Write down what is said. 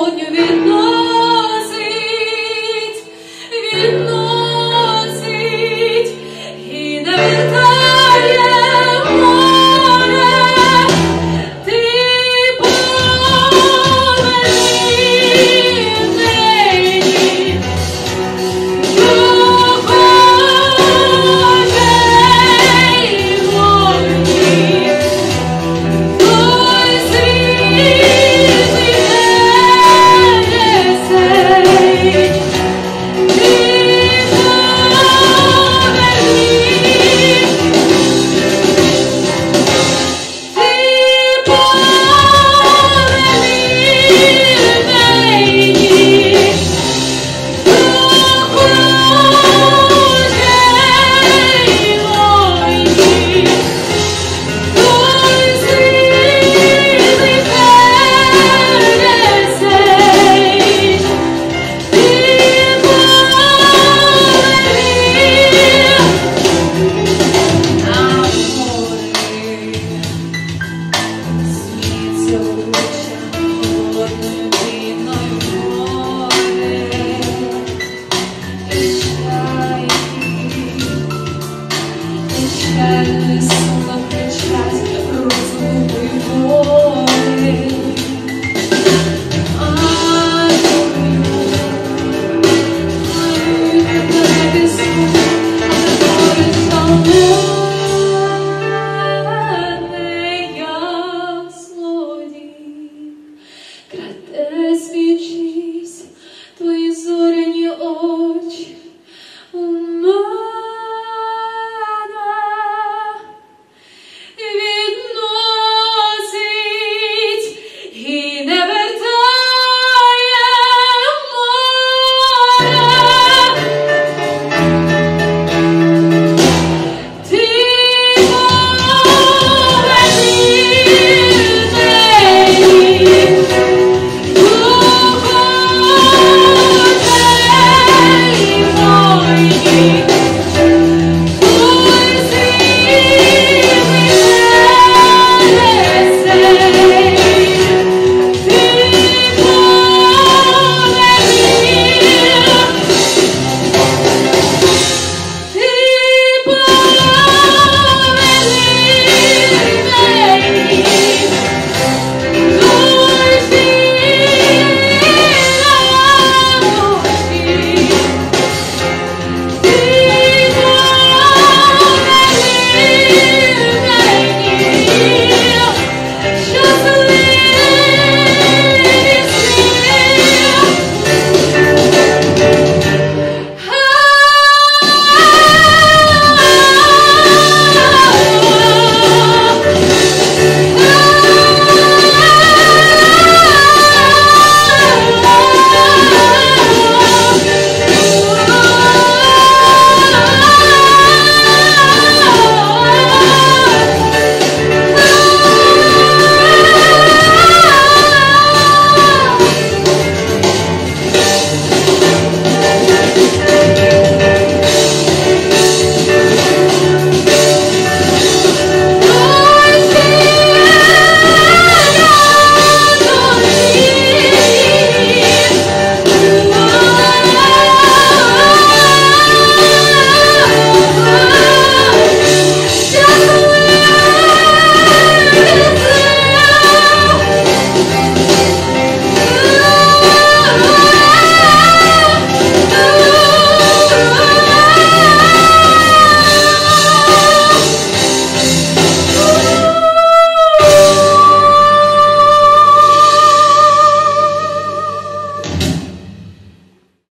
сегодня верю.